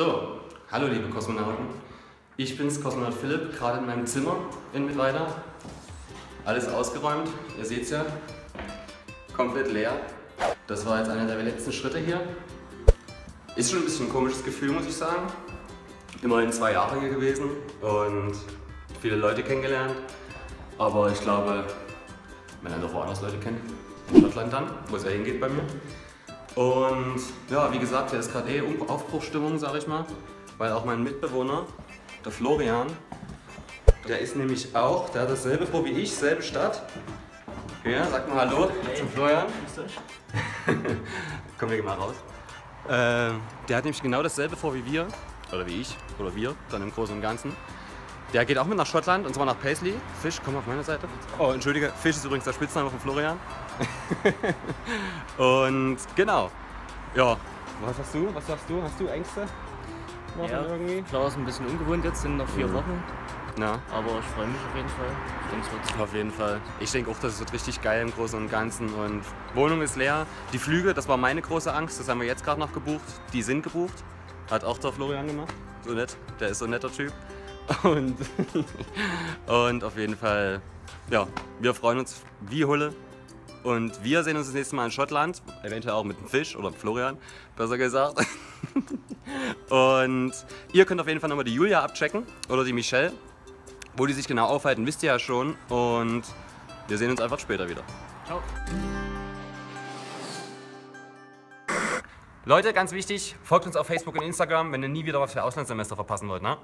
So, hallo liebe Kosmonauten. Ich bin's, Kosmonaut Philipp, gerade in meinem Zimmer in Mittweida. Alles ausgeräumt, ihr seht's ja. Komplett leer. Das war jetzt einer der letzten Schritte hier. Ist schon ein bisschen ein komisches Gefühl, muss ich sagen. Immerhin zwei Jahre hier gewesen und viele Leute kennengelernt. Aber ich glaube, wenn er noch woanders Leute kennt, in Schottland dann, wo es ja hingeht bei mir. Und ja, wie gesagt, hier ist gerade eh Aufbruchstimmung, sag ich mal. Weil auch mein Mitbewohner, der Florian, der ist nämlich auch, der hat dasselbe vor wie ich, selbe Stadt. Ja, sag mal Hallo Hey. zum Florian. Komm, wir gehen mal raus. Äh, der hat nämlich genau dasselbe vor wie wir. Oder wie ich. Oder wir, dann im Großen und Ganzen. Der geht auch mit nach Schottland und zwar nach Paisley. Fisch, komm auf meine Seite. Oh, entschuldige, Fisch ist übrigens der Spitzname von Florian. und genau. Ja, was hast du? Was sagst du? Hast du Ängste? Noch Ja, irgendwie? klar, ist ein bisschen ungewohnt jetzt, sind noch vier Mhm. Wochen, Na, aber ich freue mich auf jeden Fall. Ich denke, es wird auf jeden Fall. Ich denke auch, das wird richtig geil im Großen und Ganzen. Und Wohnung ist leer. Die Flüge, das war meine große Angst. Das haben wir jetzt gerade noch gebucht. Die sind gebucht. Hat auch der Florian gemacht. So nett. Der ist so ein netter Typ. Und, und auf jeden Fall, ja, wir freuen uns wie Hulle. Und wir sehen uns das nächste Mal in Schottland. Eventuell auch mit dem Fisch oder Florian, besser gesagt. Und ihr könnt auf jeden Fall nochmal die Julia abchecken oder die Michelle. Wo die sich genau aufhalten, wisst ihr ja schon. Und wir sehen uns einfach später wieder. Ciao. Leute, ganz wichtig, folgt uns auf Facebook und Instagram, wenn ihr nie wieder was für Auslandssemester verpassen wollt. Ne?